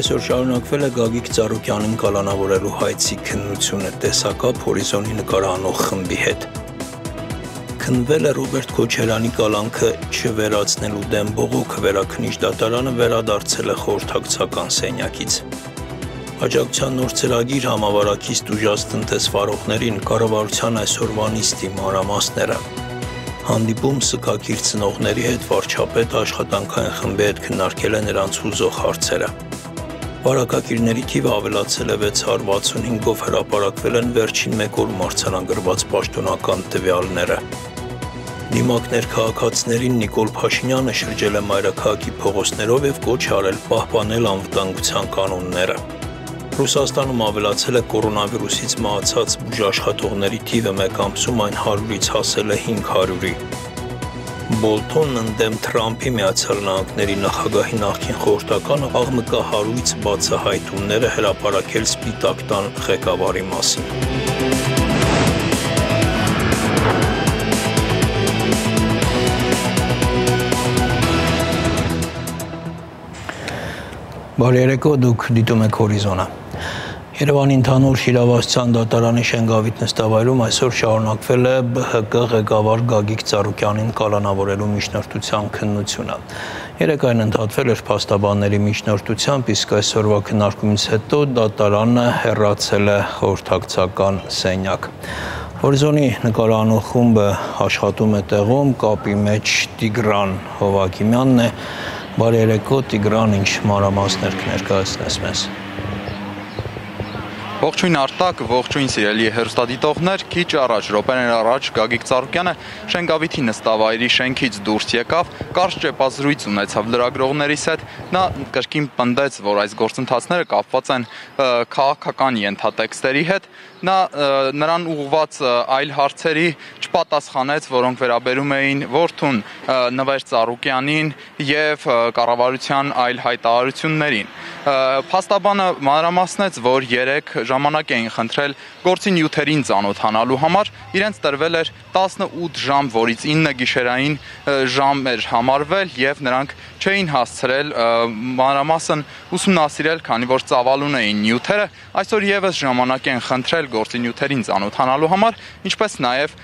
Այսօր շարունակվել է Գագիկ Ծառուկյանին կալանավորելու հայցի քննությունը տեսակապ հորիզոնի նկարանող խմբի հետ։ Քնվել է Ռոբերտ Քոչարյանի կալանքը չվերացնելու դեմ բողոքը վերաքնիչ դատարանը վերադարձել է խորհրդակցական սենյակից։ Աջակցության նոր ծրագիր համավարակից դուժած տնտեսվարողներին կառավարության այսօրվա նիստի մանրամասները։ Հանդիպում սկակիր ծնողների հետ վարչապետ աշխատանքային խմբի հետ քննարկել է նրանց հուզող հարցերը։ Վարակակիրների թիվը ավելացել է 665-ով հրապարակվել են վերջին մեկ օրում արձանագրված պաշտոնական տվյալները։ Դիմակներ քաղաքացիներին Նիկոլ Փաշինյանը շրջել է մայրաքաղաքի փողոցներով եւ կոչ արել պահպանել անվտանգության կանոնները։ Ռուսաստանում ավելացել է կորոնավիրուսից մահացած բուժաշխատողների թիվը մեկ ամսում այն 100-ից հասել է 500-ի։ Բոլթոնն ընդդեմ Թրամփի Միացյալ Նահանգների նախագահի նախկին խորհրդականը աղմկահարույց բացահայտումները հրապարակել Սպիտակ տան ղեկավարի մասին։ Բարի երեկո, դուք դիտում եք հորիզոնը։ Երևանի ընդհանուր շիրավազության դատարանի Շենգավիթ նստավայրում այսօր շարունակվել է ԲՀԿ ղեկավար Գագիկ Ծառուկյանին կալանավորելու միջնորդության քննությունը։ Երեք այն ընդհատվել էր փաստաբանների միջնորդությամբ, իսկ այսօրվա քննարկումից հետո դատարանը հերացել է խորհրդակցական սենյակ։ Հորիզոնի նկարանու խումբը աշխատում է տեղում, կապի մեջ Տիգրան Հովակիմյանն է։ Բարի երեկո, Տիգրան, ինչ մանրամասներ կներկայացնես մեզ։ Ողջույն Արտակ, ողջույն սիրելի հերոստատիտողներ, քիչ առաջ րոպեներ առաջ Գագիկ Ծառուկյանը Շենգավիթի նստավայրի շենքից դուրս եկավ, կարճ ճեպազրույց ունեցավ լրագրողներիս հետ։ Նա կրկին պնդեց, որ այս գործընթացները կապված են քաղաքական ենթատեքստերի հետ։ Նա նրան ուղված այլ հարցերի չպատասխանեց, որոնք վերաբերում էին Որթուն Նվեր Ծառուկյանին եւ կառավարության այլ հայտարարություններին։ Փաստաբանը մանրամասնեց, որ 3 ժամանակ էին խնդրել գործի նյութերին ծանոթանալու համար, իրենց տրվել էր 18 ժամ, որից 9 գիշերային ժամ էր համարվել եւ նրանք չէին հասցրել մանրամասն ուսումնասիրել, քանի որ ծավալուն էին նյութերը, այսօր եւս ժամանակ են խնդրել գործի նյութերին ծանոթանալու համար, ինչպես նաեւ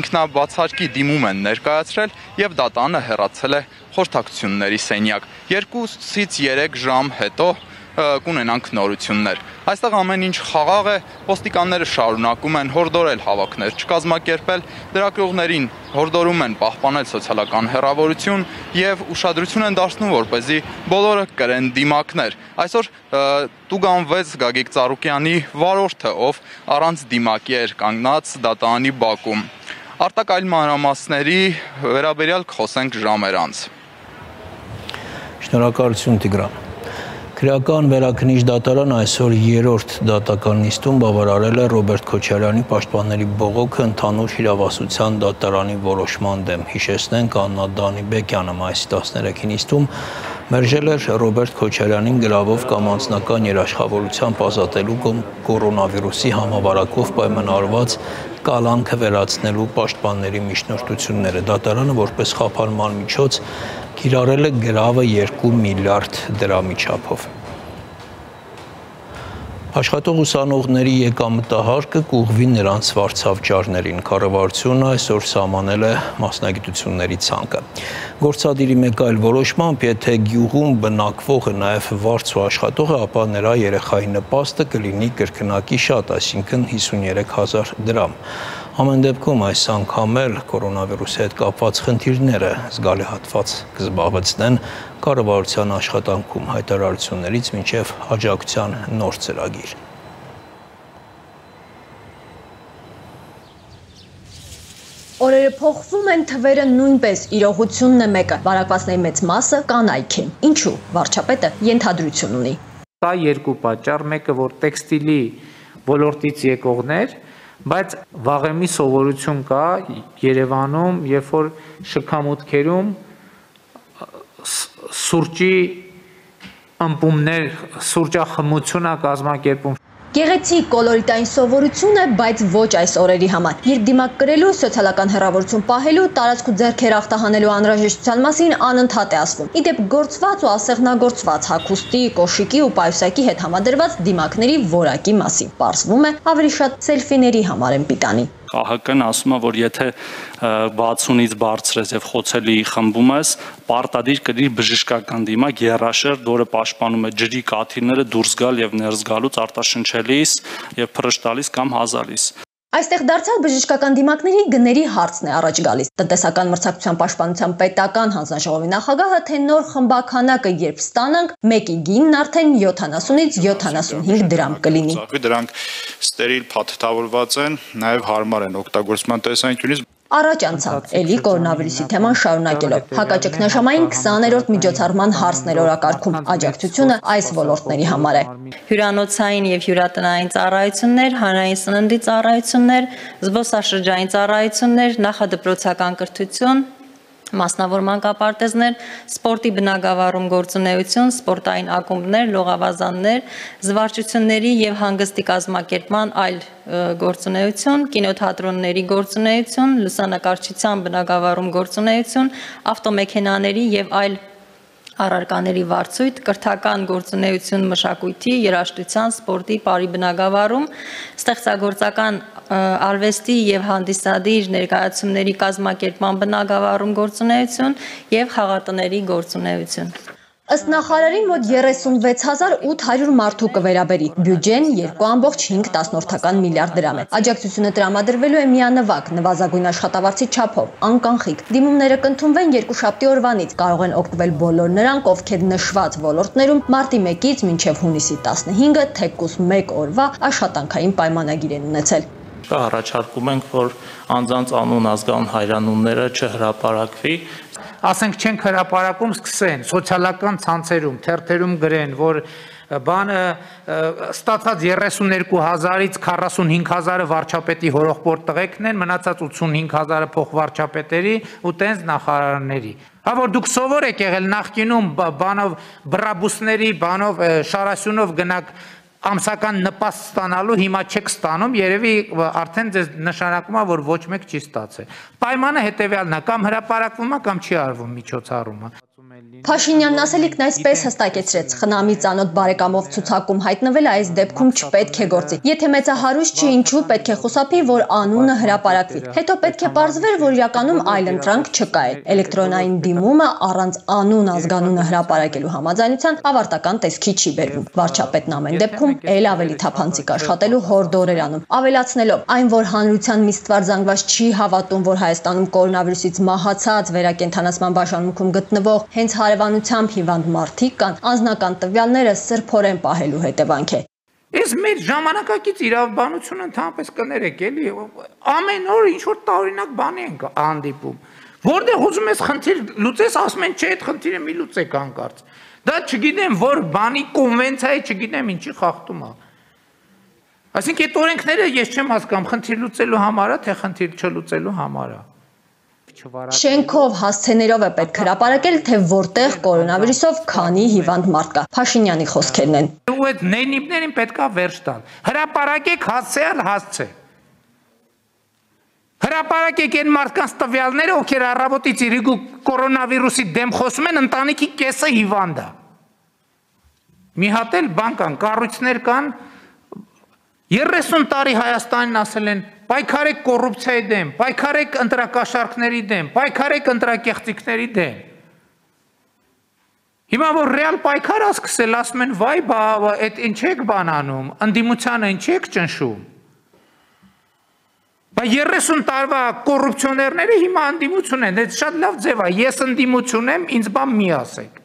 ինքնաբացարկի դիմում են ներկայացրել եւ դատանը հերացել է խորհրդակցությունների սենյակ։ 2-ից 3 ժամ հետո կունենանք նորություններ։ Այստեղ ամեն ինչ խաղաղ է, ոստիկանները շարունակում են հորդորել հավաքներ չկազմակերպել, դրակողներին հորդորում են պահպանել սոցիալական հեռավորություն եւ ուշադրություն են դարձնում, որ เป զի բոլորը կրեն դիմակներ։ Այսօր տուգանվեց Գագիկ Ծառուկյանի վարորդը, ով առանց դիմակի էր կանգնած դատարանի բակում։ Արտակ այլ մանրամասների վերաբերյալ խոսենք ժամեր անց։ Շնորհակալություն Տիգրան։ Քրեական վերաքնիչ դատարան այսօր երրորդ դատական նիստում բավարարել է Ռոբերտ Քոչարյանի պաշտպանների բողոքը ընդհանուր հիրավասության դատարանի որոշման դեմ։ Հիշեցնենք Աննա Դանիբեկյանը մայիսի 13-ի նիստում մերժել էր Ռոբերտ Քոչարյանին գրավով կամ անձնական երաշխավորությամբ ազատելու կորոնավիրուսի համավարակով պայմանավորված կալանքը վերացնելու պաշտպանների միջնորդությունները։ Դատարանը որպես խափանման միջոց կիրառել է գրավը 2 միլիարդ դրամի չափով։ Աշխատող ուսանողների եկամտահարկը կուղվի նրանց վարձավճարներին։ Կառավարությունը այսօր սահմանել է մասնագիտությունների ցանկը։ Գործադիրի մեկ այլ որոշմամբ, եթե գյուղում բնակվողը նաև վարձ ու աշխատող է, ապա նրա երեխայի նպաստը կլինի կրկնակի շատ, այսինքն 53000 դրամ։ Ամեն դեպքում այս անգամ էլ կորոնավիրուսի հետ կապված խնդիրները զգալի հատված կզբաղեցնեն կառավարության աշխատանքում հայտարարություններից մինչև աջակցության նոր ծրագիր։ Օրերը փոխվում են, թվերը նույնպես իրողությունն է մեկը։ Վարակվածների մեծ մասը կանայք են։ Ինչու վարչապետը ենթադրություն ունի։ Կա երկու պատճառ, մեկը որ տեքստիլի ոլորտից եկողներ, բայց վաղեմի սովորություն կա Երևանում, երբ որ շքամուտքերում սուրճի ըմպումներ, սուրճախմություն է կազմակերպում Գեղեցիկ կոլորիտային սովորություն է, բայց ոչ այս օրերի համար։ Երբ դիմակ կրելու, սոցիալական հեռավորություն պահելու, տարածք ու ձեռքեր ախտահանելու անհրաժեշտության մասին անընդհատ է ասվում։ Իդեպ գործված ու ասեղնագործված հագուստի, կոշիկի ու պայուսակի հետ համադրված դիմակների որակի մասին։ Պարզվում է, ավելի շատ սելֆիների համար են պիտանի։ ԱՀԿ-ն ասում է, որ եթե 60-ից բարձր ես եւ խոցելի խմբում ես, պարտադիր կդիր բժշկական դիմակ երաշերտ, որը պաշտպանում է ջրի կաթիլները դուրս գալ եւ ներս գալուց արտաշնչելիս եւ փրշտալիս կամ հազալիս։ Այստեղ դարձյալ բժշկական դիմակների գների հարցն է առաջ գալիս։ Տնտեսական մրցակցության պաշտպանության պետական հանձնաժողովի նախագահը թե նոր խմբականակը երբ ստանանք, մեկի գինն արդեն 70-ից 75 դրամ կլինի։ Դրանք ստերիլ փաթեթավորված են, նաև հարմար են օգտագործման տեսանկյունից Առաջ անցանք էլի կորոնավիրուսի թեման շարունակելով։ Հակաճգնաժամային 20-րդ միջոցառման հարցներ օրակարգում. աջակցությունը այս ոլորտների համար է։ Հյուրանոցային եւ հյուրատնային ծառայություններ, հանրային սննդի ծառայություններ, զբոսաշրջային ծառայություններ, նախադպրոցական կրթություն, մասնավորման կապարտեզներ, սպորտի բնագավառում գործունեություն, սպորտային ակումբներ, լողավազաններ, զվարճությունների եւ հանգստի կազմակերպման այլ գործունեություն, կինոթատրոնների գործունեություն, լուսանկարչության բնագավառում գործունեություն, ավտոմեքենաների եւ այլ առարկաների վարձույթ, կրթական գործունեություն մշակույթի, երաժշտության, սպորտի, բարի բնագավառում, ստեղծագործական արվեստի եւ հանդիսադիր ներկայացումների կազմակերպման բնագավառում գործունեություն եւ խաղատների գործունեություն։ Ըստ նախարարի մոտ 36800 մարդու կվերաբերի։ Բյուջեն 2.5 միլիարդ դրամ է։ Աջակցությունը տրամադրվելու է միանվագ նվազագույն աշխատավարձի չափով, անկանխիկ։ Դիմումները կընդունվեն երկուշաբթի օրվանից, կարող են օգտվել բոլոր նրանք, ովքեր նշված ոլորտներում մարտի 1-ից մինչև հունիսի 15-ը թեկուս 1 օրվա աշխատանքային պայմանագիր են ունեցել առաջարկում ենք, որ անձանց անուն ազգանուն հայրանունները չհրապարակվի ասենք չենք հրաապարակում սկսեն սոցիալական ցանցերում, թերթերում գրեն, որ բանը ստացած 32000-ից 45000-ը վարչապետի հորողբորդ տղեկն են, մնացած 85000-ը փոխվարչապետերի ու տենց նախարարների։ Հա որ դուք սովոր եք եղել նախկինում բանով բրաբուսների, բանով շարասյունով գնաք ամսական նպաստ ստանալու հիմա չեք ստանում, երևի արդեն ձեզ նշանակում է, որ ոչ մեկ չի ստացել։ Պայմանը հետեւյալն է, կամ հրաապարակվում է, կամ չի արվում միջոցառումը։ Փաշինյանն ասելիքն այսպես հստակեցրեց. խնամի ծանոթ բարեկամով ցուցակում հայտնվել այս դեպքում չպետք է գործի։ Եթե մեծահարույց չի, ինչու պետք է խուսափի, որ անունը հրապարակվի։ Հետո պետք է ողջվեր, որ իրականում այլ ընտրանք չկա է։ Էլեկտրոնային դիմումը առանց անուն ազգանունը հրապարակելու համաձայնության ավարտական տեսքի չի բերվում։ Վարչապետն ամեն դեպքում ել ավելի թափանցիկ աշխատելու հորդորեր անում, ավելացնելով այն, որ հանրության մի ստվար զանգված չի հավատում, որ Հայաստանում կորոնավիրուսից մահացած վերակենդանացման բաժանմունքում գտնվող հենց հարևանությամբ հիվանդ մարդիկ կան, անձնական տվյալները սրբորեն պահելու հետևանք է։ Այս մեր ժամանակակից իրավաբանությունը ընդհանրապես կներեք, էլի ամեն օր ինչ որ տարօրինակ բանի ենք հանդիպում։ Որտեղ ուզում ես խնդիր լուծես, ասում են, չէ, այդ խնդիրը մի լուծեք անկարծ։ Դա չգիտեմ, որ բանի կոնվենցիայի չգիտեմ ինչի խախտում է։ Այսինքն այդ օրենքները ես չեմ հասկանում, խնդիր լուծելու համար է, թե խնդիր չլուծելու համար է չվարակել։ Շենքով հասցեներով է պետք հրապարակել, թե որտեղ կորոնավիրուսով քանի հիվանդ մարդ կա։ Փաշինյանի խոսքերն են։ Ու այդ նենիվներին պետքա վերջ տալ։ Հրապարակեք հասցեալ հասցե։ Հրապարակեք այն մարդկանց տվյալները, ովքեր առավոտից իրիկու կորոնավիրուսի դեմ խոսում են, ընտանիքի կեսը հիվանդ է։ Մի հատ էլ բան կան, կառույցներ կան, 30 տարի Հայաստանին ասել են պայքարեք կոռուպցիայի դեմ, պայքարեք ընտրակաշարքների դեմ, պայքարեք ընտրակեղծիքների դեմ։ Հիմա որ ռեալ պայքար է սկսել, ասում են՝ «Վայ, բա, այդ ինչ եք բան անում, ընդդիմությանը ինչ եք ճնշում»։ Բա 30 տարվա կոռուպցիոներները հիմա ընդդիմություն են, դա շատ լավ ձև է։ Ես ընդդիմություն եմ, ինձ բան մի ասեք։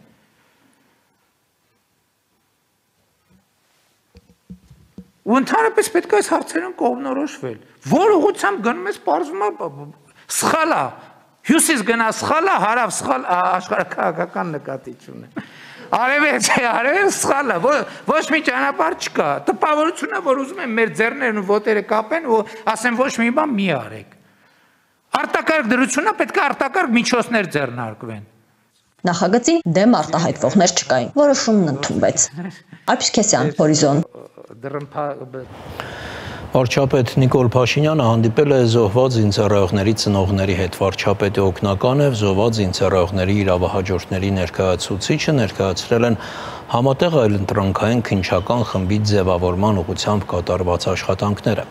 Ու ընդհանրապես պետք է այս հարցերում կողմնորոշվել։ Որ ուղղությամբ գնում ես, parzվում է սխալ է։ Հյուսիս գնա սխալ է, հարավ սխալ աշխարհակահաղական նկատի չունեմ։ Արևել չէ, արևել սխալ է, ոչ մի ճանապարհ չկա։ Տպավորությունը, որ ուզում են մեր ձեռներն ու ոտերը կապեն ու ասեն ոչ մի բան մի արեք։ Արտակարգ դրությունը պետք է արտակարգ միջոցներ ձեռնարկվեն։ Նախագծին դեմ արտահայտվողներ չկային։ Որոշումն ընդունվեց։ Արփիշ Քեսյան, Հորիզոն դրմփա Վարչապետ Նիկոլ Փաշինյանը հանդիպել է զոհված ինձեռայողների ծնողների հետ։ Վարչապետի օգնական եւ զոհված ինձեռայողների իրավահաջորդների ներկայացուցիչը ներկայացրել են համատեղ այլընտրանքային քնչական խմբի ձևավորման ուղղությամբ կատարված աշխատանքները։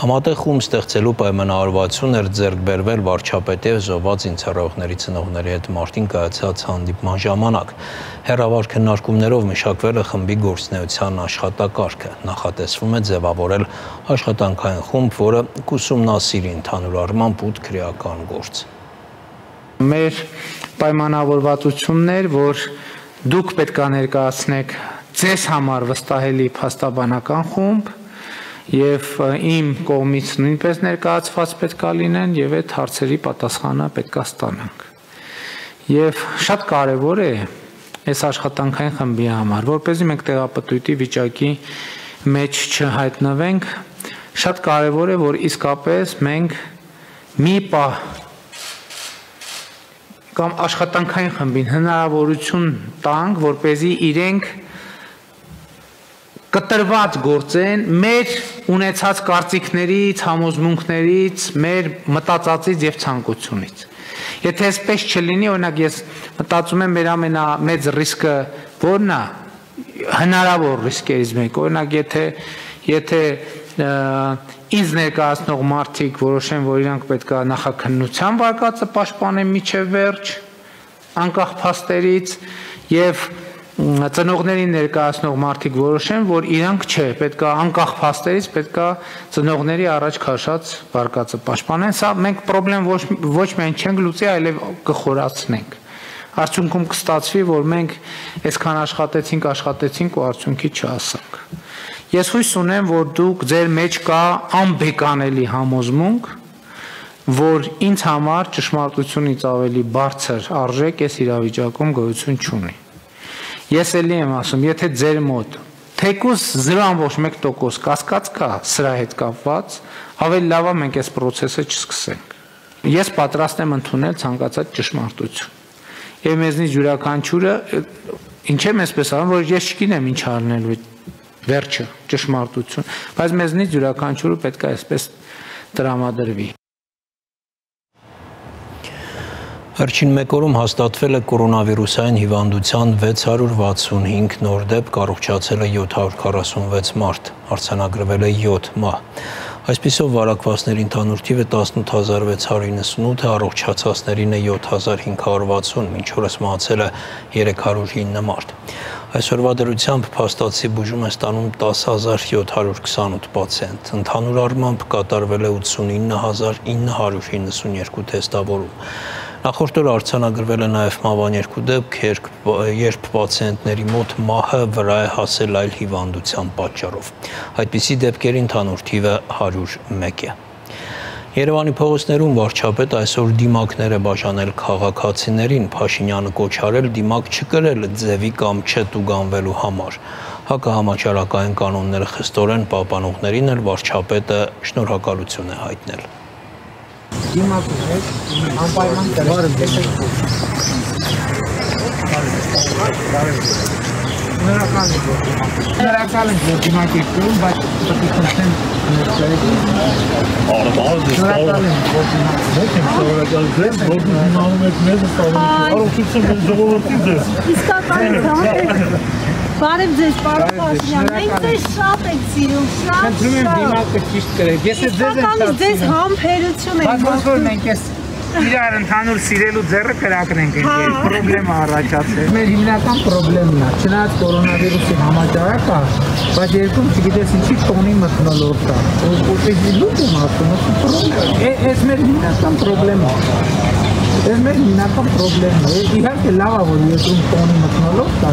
Համատեղ խումբ ստեղծելու պայմանավորվածություն էր ձեռք բերվել վարչապետի եւ զոհված ինձեռայողների ծնողների հետ մարտին կայացած հանդիպման ժամանակ։ Հերավար քննարկումներով մշակվել է խմբի գործնեության աշխատակարգը։ Նախատեսվում է ձևավորել աշխատանքային խումբ, որը կուսումնասիրի ընդհանուր առմամբ 8 քրեական գործ։ Մեր պայմանավորվածություններ, որ դուք պետք է ներկայացնեք ձեզ համար վստահելի փաստաբանական խումբ եւ իմ կողմից նույնպես ներկայացված պետքա լինեն եւ այդ հարցերի պատասխանը պետքա ստանանք։ Եվ շատ կարեւոր է այս աշխատանքային խմբի համար, որ เป զի մենք տեղապտույտի վիճակի մեջ չհայտնվենք, շատ կարևոր է, որ իսկապես մենք մի պահ կամ աշխատանքային խմբին հնարավորություն տանք, որ เป զի իրենք կտրված գործեն մեր ունեցած կարծիքներից, համոզմունքներից, մեր մտածածից եւ ցանկությունից։ Եթե այսպես չլինի, օրինակ ես մտածում եմ մեր ամենամեծ ռիսկը ո՞րն է հնարավոր ռիսկերից մեկը օրինակ եթե եթե ինձ ներկայացնող մարդիկ որոշեն որ իրանք պետքա նախաքննության վարկածը պաշտպանեն միջև վերջ անկախ փաստերից եւ ծնողներին ներկայացնող մարդիկ որոշեն, որ իրանք չէ, պետքա անկախ փաստերից պետքա ծնողների առաջ քաշած վարկածը պաշտպանեն։ Սա մենք խնդրեմ ոչ ոչ միայն չենք լուծի, այլև կխորացնենք։ Արդյունքում կստացվի, որ մենք այսքան աշխատեցինք, աշխատեցինք ու արդյունքի չհասանք։ Ես հույս ունեմ, որ դուք ձեր մեջ կա անբեկանելի համոզմունք, որ ինձ համար ճշմարտությունից ավելի բարձր արժեք այս իրավիճակում գոյություն չունի։ Ես էլի եմ ասում, եթե ձեր մոտ թեկուս 0.1% կասկած կա սրա հետ կապված, ավելի լավ է մենք այս process-ը չսկսենք։ Ես պատրաստ եմ ընդունել ցանկացած ճշմարտություն։ Եվ մեզնից յուրաքանչյուրը ինչ եմ այսպես անում, որ ես չգիտեմ ինչ արնելու վերջը ճշմարտություն, բայց մեզնից յուրաքանչյուրը պետք է այսպես տրամադրվի։ Վերջին մեկ օրում հաստատվել է կորոնավիրուսային հիվանդության 665 նոր դեպք, առողջացել է 746 մարդ, արձանագրվել է 7 մահ։ Այսպիսով վարակվածների ընդհանուր թիվը 18698 է, առողջացածներին է 7560, մինչ օրս մահացել է 309 մարդ։ Այսօրվա դրությամբ փաստացի բուժում է ստանում 10728 պացիենտ։ Ընդհանուր առմամբ կատարվել է 89992 թեստավորում։ Նախորդ օր արձանագրվել է նաև մահվան երկու դեպք, երբ պացիենտների մոտ մահը վրա է հասել այլ հիվանդության պատճառով։ Այդպիսի դեպքերի ընդհանուր թիվը 101 է։ Երևանի փողոցներում վարչապետ այսօր դիմակներ է բաժանել քաղաքացիներին, Փաշինյանը կոչարել դիմակ չկրել ձևի կամ չտուգանվելու համար։ Հակահամաճարակային կանոնները խստորեն պահպանողներին էլ վարչապետը շնորհակալություն է հայտնել դիմակում եք, անպայման Շնորհակալ եմ, որ դիմակերպում, բայց պետք է քննեմ ներկայացնում։ Արմանը շնորհակալ եմ, որ դիմակերպում եք, շնորհակալ ձեզ, որ դիմանում եք մեզ, ստանում եք առողջություն ժողովրդի ձեզ։ Իսկական, հա։ Բարև ձեզ, պարոն Փաշինյան։ Մենք ձեզ շատ ենք սիրում, շատ։ Խնդրում եմ դիմակը ճիշտ կրեք։ Ես ձեզ եմ շատ։ Ձեզ համբերություն եմ։ Բայց որ մենք էս իրար ընդհանուր սիրելու ձեռը կրակնենք հա։ ենք խնդրեմը առաջացել։ Մեր հիմնական խնդրեմն է, չնայած կորոնավիրուսի համաճարակ կա, բայց երկում չգիտես ինչի տոնի մտնոլորտ կա։ Որպեսզի լուծում ասում, այս մեր հիմնական խնդրեմն է։ Ես մեր հիմնական խնդրեմն է։ Իհարկե լավ է որ երկրում տոնի մտնոլորտ կա,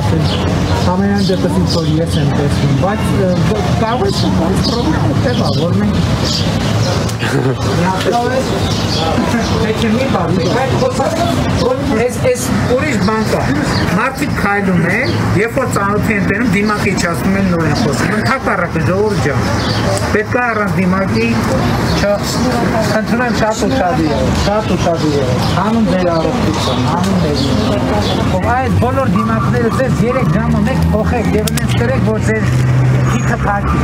ամենայն դեպս ինչ որ ես եմ տեսնում, բայց կարող է խնդրեմը տևա, որ մենք Դե մի բան, այս այս ուրիշ բան կա։ Մարդիկ քայլում են, երբ որ ծանոթի են տենում, դիմակի չասում են նոր են խոսում։ Ընդհակառակը ժողովուրդ ջան։ Պետք է առանց դիմակի խնդրում եմ շատ ուշադիր եղեք, շատ ուշադիր եղեք։ Հանուն ձեր առողջության, հանուն ձեր։ այդ բոլոր դիմակները ձեզ 3 ժամը մեկ փոխեք եւ ինձ կրեք, որ ձեր թփակի։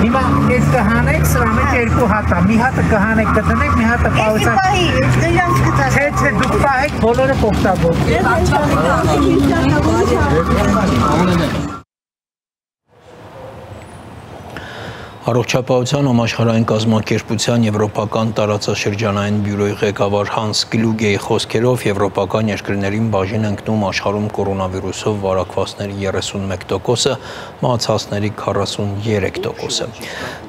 Հիմա այս կհանեք սրա մեջ երկու հատ է։ Մի հատը կհանեք կտնեք, մի հատը պահության։ Պահի, դրանց գտած։ Չէ, չէ, դուք պահեք, բոլորը կօգտագործեք։ Առողջապահության համաշխարհային կազմակերպության եվրոպական տարածաշրջանային բյուրոյի ղեկավար Հանս Կլուգեի խոսքերով եվրոպական երկրներին բաժին ընկնում աշխարհում կորոնավիրուսով վարակվածների 31%-ը, մահացածների 43%-ը։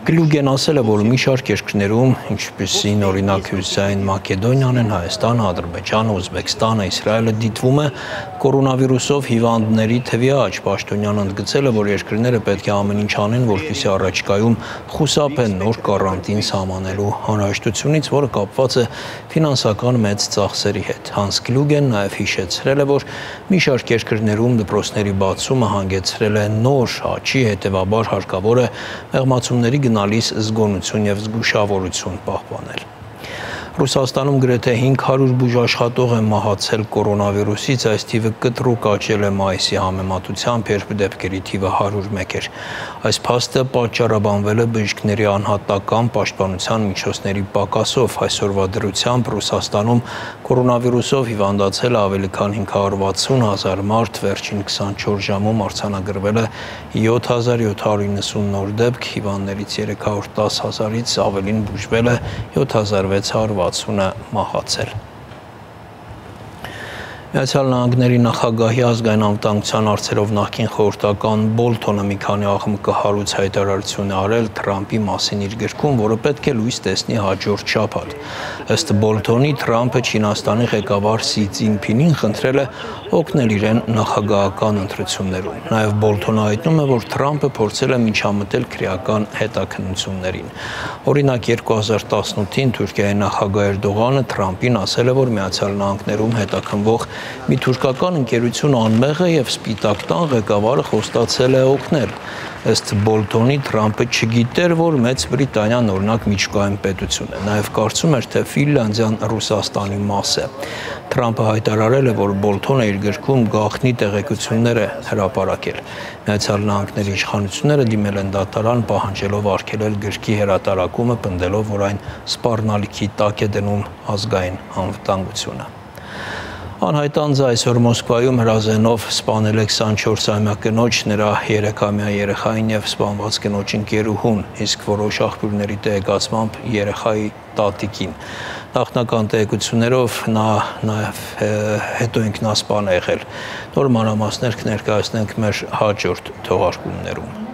Կլուգեն ասել է, որ մի շարք երկրներում, ինչպիսին օրինակ Հյուսիսային Մակեդոնիան են, Հայաստանը, Ադրբեջանը, Ուզբեկստանը, Իսրայելը դիտվում է կորոնավիրուսով հիվանդների թվի աճ։ Պաշտոնյանը ընդգծել է, որ երկրները պետք է ամեն ինչ անեն, որպեսզի առաջիկայում խուսափեն նոր կարանտին սահմանելու անհրաժեշտությունից, որը կապված է ֆինանսական մեծ ծախսերի հետ։ Հանս Կլուգեն նաև հիշեցրել է, որ մի շարք երկրներում դպրոցների բացումը հանգեցրել է նոր աճի, հետևաբար հարկավոր է մեղմացումների գնալիս զգոնություն եւ զգուշավորություն պահպանել։ Ռուսաստանում գրեթե 500 բուժաշխատող է մահացել կորոնավիրուսից, այս թիվը կտրուկ աճել է մայիսի համեմատությամբ, երբ դեպքերի թիվը 101 էր։ Այս փաստը պատճառաբանվել է բժիշկների անհատական պաշտպանության միջոցների պակասով։ Այսօրվա դրությամբ Ռուսաստանում կորոնավիրուսով հիվանդացել է ավելի քան 560 հազար մարդ, վերջին 24 ժամում արձանագրվել է 7790 նոր դեպք, հիվանդներից 310 հազարից ավելին բուժվել է 7660 60-ը մահացել։ Միացյալ Նահանգների նախագահի ազգային անվտանգության հարցերով նախկին խորհրդական Բոլթոնը մի քանի աղմկահարույց հայտարարություն է արել Թրամփի մասին իր գրքում, որը պետք է լույս տեսնի հաջորդ շաբաթ։ Ըստ Բոլթոնի Թրամփը Չինաստանի ղեկավար Սի Ցինփինին խնդրել է օգնել իրեն նախագահական ընտրություններում։ Նաև Բոլթոնը հայտնում է, որ Թրամփը փորձել է միջամտել քրեական հետաքննություններին։ Օրինակ 2018-ին Թուրքիայի նախագահ Էրդողանը Թրամփին ասել է, որ Միացյալ Նահանգներում հետաքննվող մի թուրքական ընկերություն անմեղ է եւ Սպիտակ տան ղեկավարը խոստացել է օգնել։ Ըստ Բոլտոնի Թրամփը չգիտեր, որ Մեծ Բրիտանիան օրինակ միջկայուն պետություն է։ Նաև կարծում էր, թե Ֆինլանդիան Ռուսաստանի մաս է։ Թրամփը հայտարարել է, որ Բոլթոնը իր գրքում գաղտնի տեղեկություններ է հրապարակել։ Միացյալ Նահանգների իշխանությունները դիմել են դատարան պահանջելով արգելել գրքի հրատարակումը, պնդելով, որ այն սպառնալիքի տակ է դնում ազգային անվտանգությունը։ Անհայտ անձը այսօր Մոսկվայում հրազենով սպանել է 24-ամյա կնոջ, նրա 3-ամյա երեխային եւ սպանված կնոջ ընկերուհուն, իսկ որոշ աղբյուրների տեղեկացմամբ երեխայի տատիկին։ Նախնական տեղեկություններով նա նաև հետո ինքնասպան է եղել։ Նոր մանրամասներ կներկայացնենք մեր հաջորդ թողարկումներում։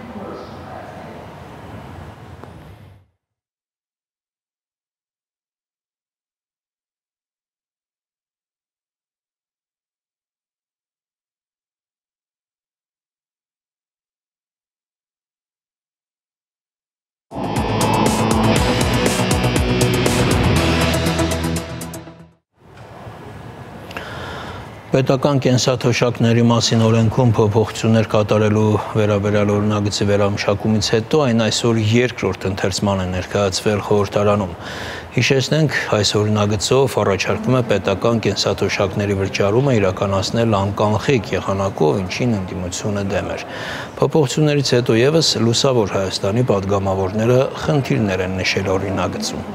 Պետական կենսաթոշակների մասին օրենքում փոփոխություններ կատարելու վերաբերյալ օրինագծի վերամշակումից հետո այն այսօր երկրորդ ընթերցման է ներկայացվել խորհրդարանում։ Հիշեցնենք, այս օրինագծով առաջարկվում է պետական կենսաթոշակների վճարումը իրականացնել անկանխիկ եղանակով, ինչին ընդդիմությունը դեմ էր։ Փոփոխություններից հետո եւս Լուսավոր Հայաստանի падգամավորները խնդիրներ են նշել օրինագծում։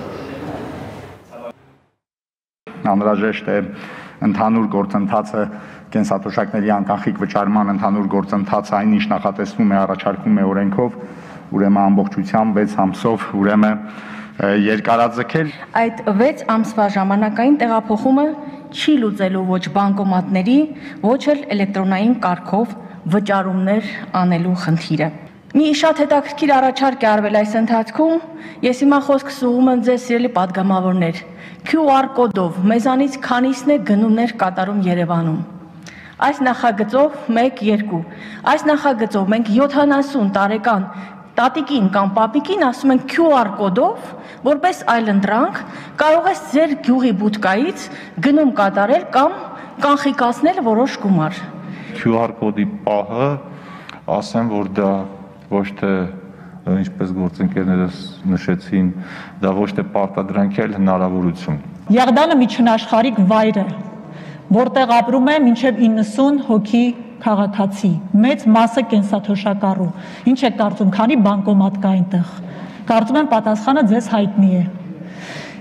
Անհրաժեշտ է ընդհանուր գործընթացը կենսաթոշակների անկախիկ վճարման ընդհանուր գործընթացը այն ինչ նախատեսվում է առաջարկվում է օրենքով ուրեմն ամբողջությամբ 6 ամսով ուրեմն երկարաձգել այդ 6 ամսվա ժամանակային տեղափոխումը չի լուծելու ոչ բանկոմատների, ոչ էլ էլեկտրոնային կարգով վճարումներ անելու խնդիրը։ Մի շատ հետաքրքիր առաջարկ է արվել այս ընթացքում։ Ես հիմա խոսքս ուղում եմ ձեզ սիրելի падգամավորներ։ QR կոդով մեզանից քանիսն է գնումներ կատարում Երևանում։ Այս նախագծով 1-2։ Այս նախագծով մենք 70 տարեկան տատիկին կամ պապիկին ասում ենք QR կոդով, որպես այլընտրանք կարող ես ձեր գյուղի բուտկայից գնում կատարել կամ կանխիկացնել որոշ գումար։ QR կոդի պահը ասեմ, որ դա ոչ թե ինչպես գործընկերներս նշեցին, դա ոչ թե պարտադրանք է, այլ հնարավորություն։ Եղդանը միջնաշխարհիկ վայր է, որտեղ ապրում է մինչև 90 հոգի քաղաքացի, մեծ մասը կենսաթոշակառու։ Ինչ է կարծում, քանի բանկոմատ կա այնտեղ։ Կարծում եմ պատասխանը ձեզ հայտնի է։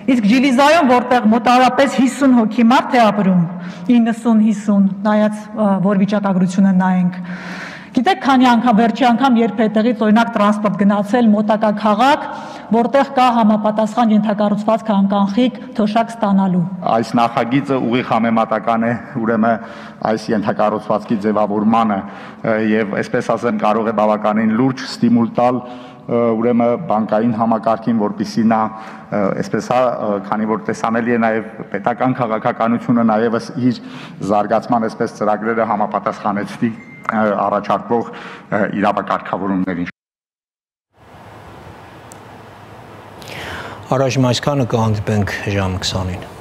Իսկ Ջիլիզայում, որտեղ մոտարապես 50 հոգի մարդ է ապրում, 90-50, նայած որ վիճակագրությունը նայենք, Գիտեք, քանի անգամ վերջի անգամ երբ է տեղից օրինակ տրանսպորտ գնացել մոտակա քաղաք, որտեղ կա համապատասխան ենթակառուցվածք անկանխիկ թոշակ ստանալու։ Այս նախագիծը ուղիղ համեմատական է ուրեմն այս ենթակառուցվածքի ձևավորմանը եւ այսպես ասեմ կարող է բավականին լուրջ ստիմուլ տալ ուրեմն բանկային համակարգին, որpիսի նա այսպես հա, քանի որ տեսանելի է նաև պետական քաղաքականությունը նաև իր զարգացման այսպես ծրագրերը համապատասխանեցնի առաջարկվող իրավակարգավորումներին։ Առաջ այսքանը կհանդիպենք ժամը 20-ին։